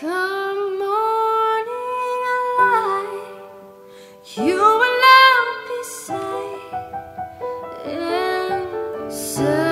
Come morning light, you will not be safe and safe.